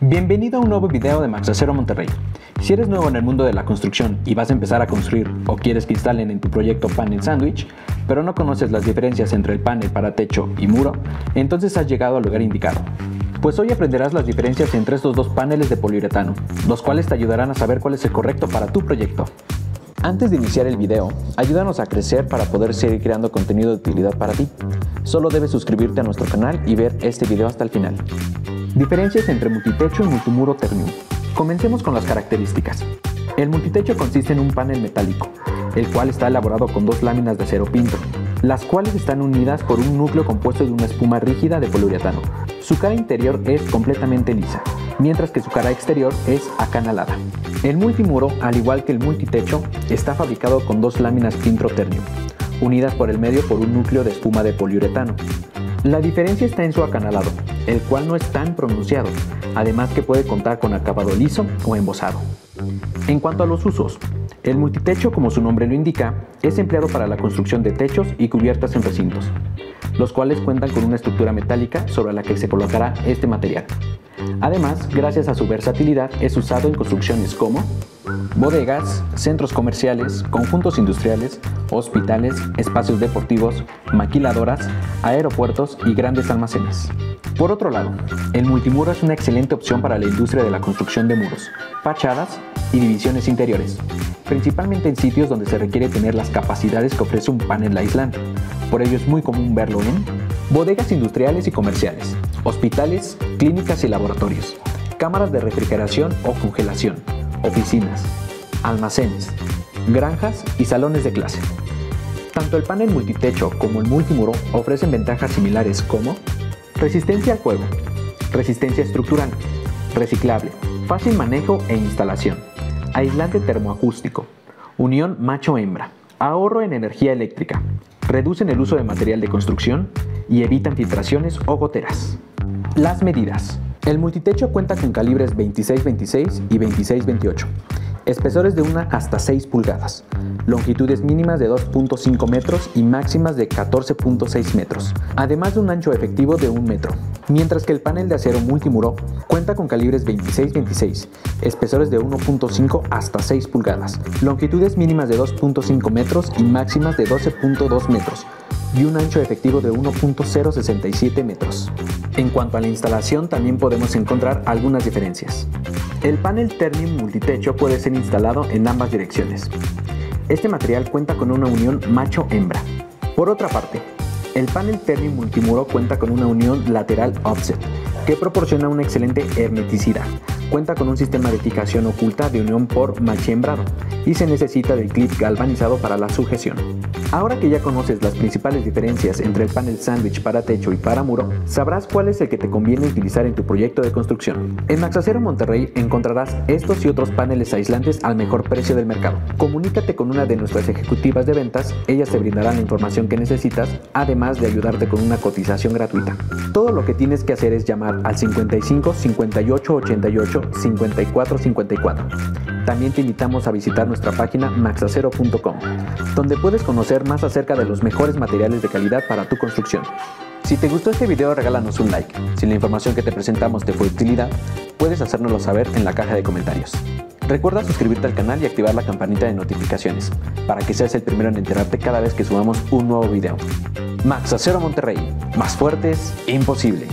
Bienvenido a un nuevo video de Max Acero Monterrey. Si eres nuevo en el mundo de la construcción y vas a empezar a construir o quieres que instalen en tu proyecto panel sandwich, pero no conoces las diferencias entre el panel para techo y muro, entonces has llegado al lugar indicado. Pues hoy aprenderás las diferencias entre estos dos paneles de poliuretano, los cuales te ayudarán a saber cuál es el correcto para tu proyecto. Antes de iniciar el video, ayúdanos a crecer para poder seguir creando contenido de utilidad para ti. Solo debes suscribirte a nuestro canal y ver este video hasta el final. Diferencias entre multitecho y multimuro Ternium. Comencemos con las características. El multitecho consiste en un panel metálico, el cual está elaborado con dos láminas de acero pinto, las cuales están unidas por un núcleo compuesto de una espuma rígida de poliuretano. Su cara interior es completamente lisa, mientras que su cara exterior es acanalada. El multimuro, al igual que el multitecho, está fabricado con dos láminas Pintro Ternium, unidas por el medio por un núcleo de espuma de poliuretano. La diferencia está en su acanalado, el cual no es tan pronunciado, además que puede contar con acabado liso o embosado. En cuanto a los usos, el multitecho, como su nombre lo indica, es empleado para la construcción de techos y cubiertas en recintos, los cuales cuentan con una estructura metálica sobre la que se colocará este material. Además, gracias a su versatilidad, es usado en construcciones como bodegas, centros comerciales, conjuntos industriales, hospitales, espacios deportivos, maquiladoras, aeropuertos y grandes almacenes. Por otro lado, el multimuro es una excelente opción para la industria de la construcción de muros, fachadas y divisiones interiores, principalmente en sitios donde se requiere tener las capacidades que ofrece un panel aislante. Por ello es muy común verlo en bodegas industriales y comerciales, hospitales, clínicas y laboratorios, cámaras de refrigeración o congelación, oficinas, almacenes, granjas y salones de clase. Tanto el panel multitecho como el multimuro ofrecen ventajas similares como Resistencia al fuego. Resistencia estructural. Reciclable. Fácil manejo e instalación. Aislante termoacústico. Unión macho-hembra. Ahorro en energía eléctrica. Reducen el uso de material de construcción y evitan filtraciones o goteras. Las medidas. El multitecho cuenta con calibres 26-26 y 26-28 espesores de 1 hasta 6 pulgadas, longitudes mínimas de 2.5 metros y máximas de 14.6 metros, además de un ancho efectivo de 1 metro, mientras que el panel de acero multimuro cuenta con calibres 26-26, espesores de 1.5 hasta 6 pulgadas, longitudes mínimas de 2.5 metros y máximas de 12.2 metros, y un ancho efectivo de 1.067 metros. En cuanto a la instalación también podemos encontrar algunas diferencias. El panel Ternium multitecho puede ser instalado en ambas direcciones. Este material cuenta con una unión macho-hembra. Por otra parte, el panel Ternium multimuro cuenta con una unión lateral offset, que proporciona una excelente hermeticidad. Cuenta con un sistema de fijación oculta de unión por machembrado y se necesita del clip galvanizado para la sujeción. Ahora que ya conoces las principales diferencias entre el panel sándwich para techo y para muro, sabrás cuál es el que te conviene utilizar en tu proyecto de construcción. En Maxacero Monterrey encontrarás estos y otros paneles aislantes al mejor precio del mercado. Comunícate con una de nuestras ejecutivas de ventas, ellas te brindarán la información que necesitas, además de ayudarte con una cotización gratuita. Todo lo que tienes que hacer es llamar al 55 58 88 54 54. También te invitamos a visitar nuestra página maxacero.com, donde puedes conocer más acerca de los mejores materiales de calidad para tu construcción. Si te gustó este video, regálanos un like. Si la información que te presentamos te fue de utilidad, puedes hacérnoslo saber en la caja de comentarios. Recuerda suscribirte al canal y activar la campanita de notificaciones para que seas el primero en enterarte cada vez que subamos un nuevo video. Max Acero Monterrey, más fuertes, imposible.